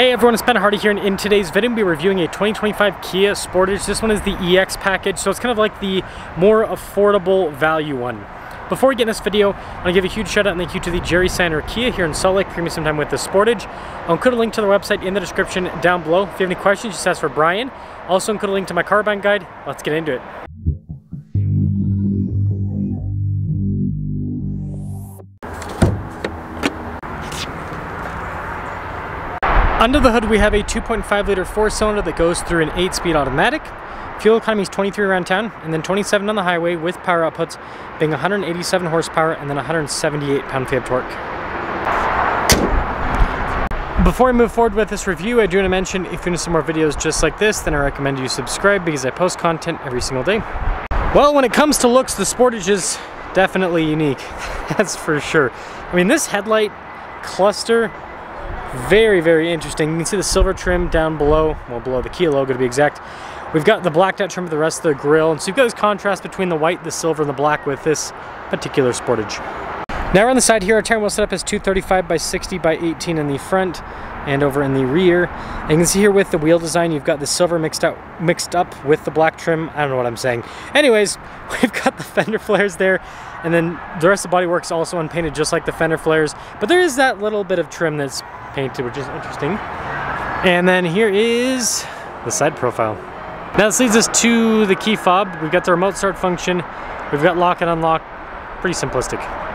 Hey everyone, it's Ben Hardy here, and in today's video, we'll be reviewing a 2025 Kia Sportage. This one is the EX package, so it's kind of like the more affordable value one. Before we get in this video, I want to give a huge shout out and thank you to the Jerry Seiner Kia here in Salt Lake for me some time with the Sportage. I'll include a link to their website in the description down below. If you have any questions, just ask for Bryan. Also include a link to my car buying guide. Let's get into it. Under the hood, we have a 2.5 liter four cylinder that goes through an eight speed automatic. Fuel economy is 23 around town and then 27 on the highway with power outputs being 187 horsepower and then 178 pound-feet of torque. Before I move forward with this review, I do want to mention if you want see more videos just like this, then I recommend you subscribe because I post content every single day. Well, when it comes to looks, the Sportage is definitely unique. That's for sure. I mean, this headlight cluster very, very interesting. You can see the silver trim down below, well below the Kia logo to be exact. We've got the blacked out trim for the rest of the grille, and so you've got this contrast between the white, the silver, and the black with this particular Sportage. Now on the side here, our tire wheel setup is 235 by 60 by 18 in the front and over in the rear. And you can see here with the wheel design, you've got the silver mixed up mixed up with the black trim. I don't know what I'm saying. Anyways, we've got the fender flares there, and then the rest of the bodywork's also unpainted just like the fender flares, but there is that little bit of trim that's painted, which is interesting. And then here is the side profile. Now this leads us to the key fob. We've got the remote start function. We've got lock and unlock. Pretty simplistic.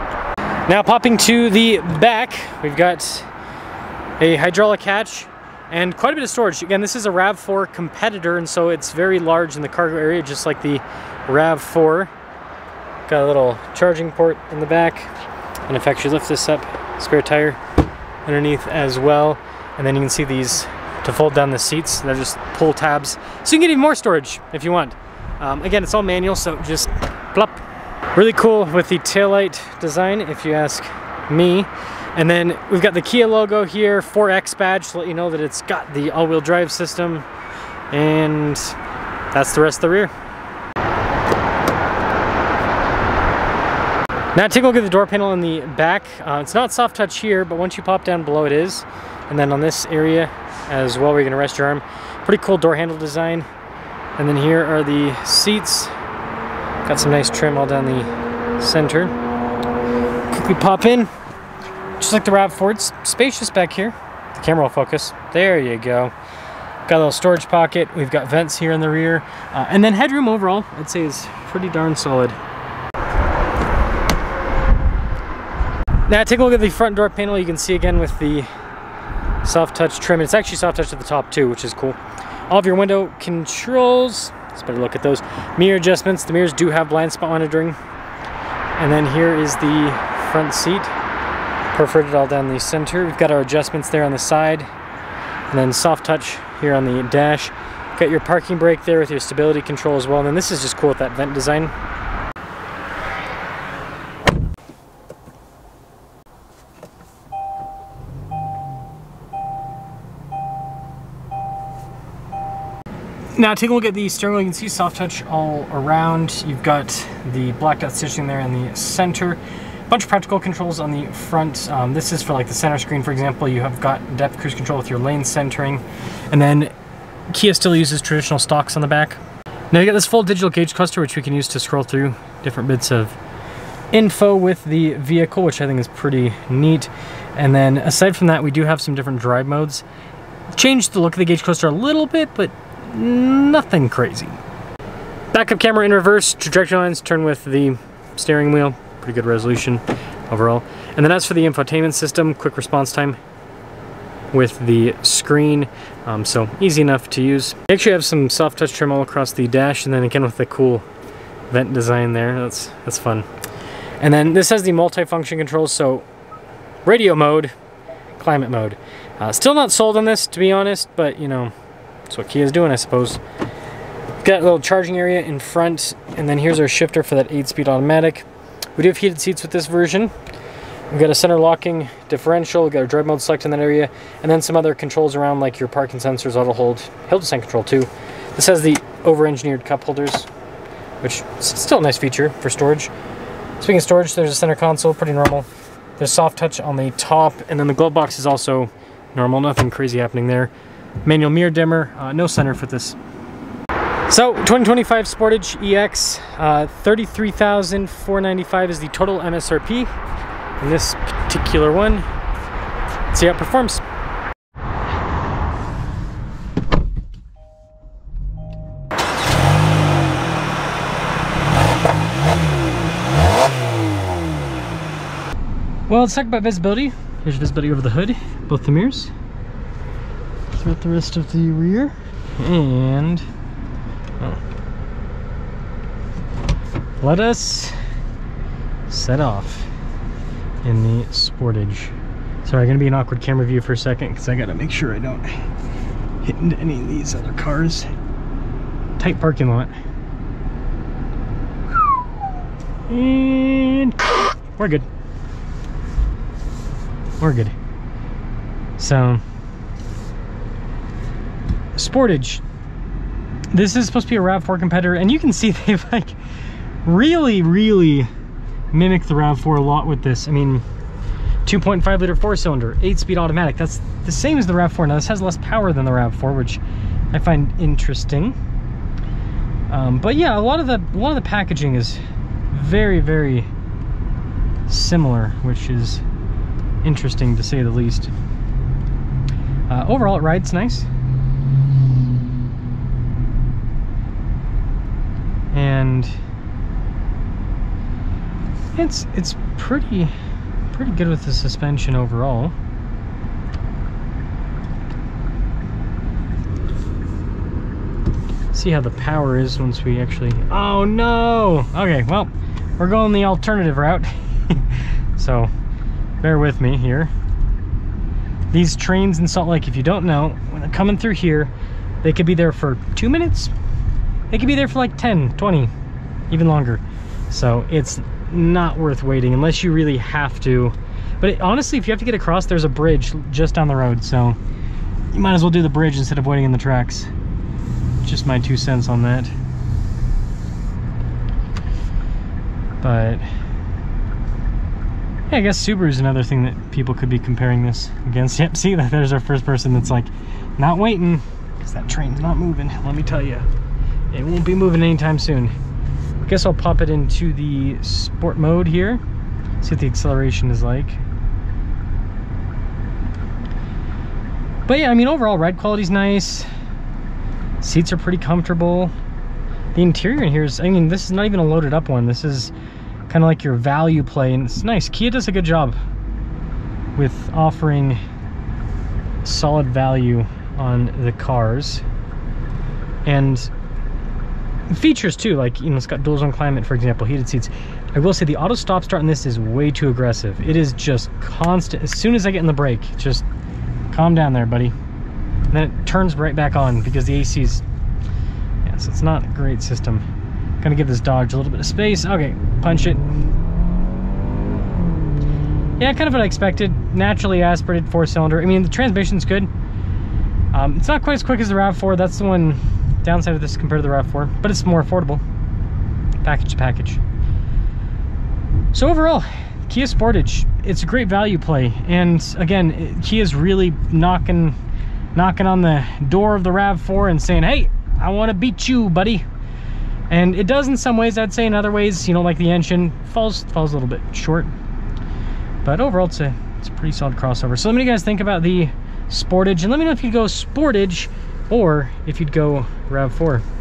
Now popping to the back, we've got a hydraulic hatch and quite a bit of storage. Again, this is a RAV4 competitor, and so it's very large in the cargo area, just like the RAV4. Got a little charging port in the back. And if I actually lift this up, spare tire underneath as well. And then you can see these to fold down the seats. They're just pull tabs. So you can get even more storage if you want. Um, again, it's all manual, so just plop. Really cool with the taillight design, if you ask me. And then we've got the Kia logo here, 4X badge to let you know that it's got the all-wheel drive system. And that's the rest of the rear. Now take a look at the door panel in the back. Uh, it's not soft touch here, but once you pop down below it is. And then on this area as well where you're gonna rest your arm. Pretty cool door handle design. And then here are the seats. Got some nice trim all down the center. Quickly pop in. Just like the RAV4, it's spacious back here. The camera will focus. There you go. Got a little storage pocket. We've got vents here in the rear. Uh, and then headroom overall, I'd say is pretty darn solid. Now take a look at the front door panel. You can see again with the soft touch trim. It's actually soft touch at the top too, which is cool. All of your window controls. Let's better look at those. Mirror adjustments. The mirrors do have blind spot monitoring. And then here is the front seat. Perforated all down the center. We've got our adjustments there on the side. And then soft touch here on the dash. Got your parking brake there with your stability control as well. And then this is just cool with that vent design. Now take a look at the steering wheel. You can see soft touch all around. You've got the blacked out stitching there in the center. A bunch of practical controls on the front. Um, this is for like the center screen, for example. You have got depth cruise control with your lane centering. And then Kia still uses traditional stalks on the back. Now you got this full digital gauge cluster, which we can use to scroll through different bits of info with the vehicle, which I think is pretty neat. And then aside from that, we do have some different drive modes. Changed the look of the gauge cluster a little bit, but nothing crazy. Backup camera in reverse, trajectory lines turn with the steering wheel, pretty good resolution overall. And then as for the infotainment system, quick response time with the screen, um, so easy enough to use. Actually have some soft touch trim all across the dash, and then again with the cool vent design there, that's, that's fun. And then this has the multi-function controls, so radio mode, climate mode. Uh, still not sold on this, to be honest, but you know, that's what Kia's doing, I suppose. Got a little charging area in front, and then here's our shifter for that 8-speed automatic. We do have heated seats with this version. We've got a center locking differential, we've got a drive mode select in that area, and then some other controls around like your parking sensors, auto hold, hill descent control too. This has the over-engineered cup holders, which is still a nice feature for storage. Speaking of storage, there's a center console, pretty normal. There's soft touch on the top, and then the glove box is also normal, nothing crazy happening there. Manual mirror dimmer, uh, no center for this. So 2025 Sportage EX, uh, 33,495 is the total MSRP in this particular one. Let's see how it performs. Well, let's talk about visibility. Here's visibility over the hood, both the mirrors. Throughout the rest of the rear. And oh. let us set off in the Sportage. Sorry, gonna be an awkward camera view for a second because I gotta make sure I don't hit into any of these other cars. Tight parking lot. And we're good we're good. So, Sportage. This is supposed to be a RAV4 competitor, and you can see they've like really, really mimicked the RAV4 a lot with this. I mean, 2.5 liter four cylinder, eight speed automatic. That's the same as the RAV4. Now this has less power than the RAV4, which I find interesting. Um, but yeah, a lot of the a lot of the packaging is very, very similar, which is interesting to say the least. Uh, overall, it rides nice. And it's it's pretty pretty good with the suspension overall. See how the power is once we actually oh no okay well we're going the alternative route so bear with me here. These trains in Salt Lake, if you don't know, when they're coming through here, they could be there for two minutes. They could be there for like 10, 20, even longer. So it's not worth waiting unless you really have to. But it, honestly, if you have to get across, there's a bridge just down the road. So you might as well do the bridge instead of waiting in the tracks. Just my two cents on that. But yeah, I guess Subaru is another thing that people could be comparing this against. Yep, see, that there's our first person that's like, not waiting, because that train's not moving, let me tell you. It won't be moving anytime soon. I guess I'll pop it into the sport mode here, see what the acceleration is like. But yeah, I mean, overall, ride quality's nice. Seats are pretty comfortable. The interior in here is, I mean, this is not even a loaded up one. This is kind of like your value play and it's nice Kia does a good job with offering solid value on the cars and features too like you know it's got dual zone climate for example heated seats i will say the auto stop start on this is way too aggressive it is just constant as soon as i get in the brake just calm down there buddy and then it turns right back on because the ac's yeah so it's not a great system Gonna give this Dodge a little bit of space. Okay, punch it. Yeah, kind of what I expected. Naturally aspirated four cylinder. I mean, the transmission's good. Um, it's not quite as quick as the RAV4. That's the one downside of this compared to the RAV4, but it's more affordable. Package to package. So overall, Kia Sportage, it's a great value play. And again, Kia's really knocking knocking on the door of the RAV4 and saying, hey, I want to beat you, buddy. And it does in some ways, I'd say in other ways, you know, like the engine falls falls a little bit short. But overall, it's a, it's a pretty solid crossover. So let me you guys think about the Sportage, and let me know if you'd go Sportage or if you'd go RAV4.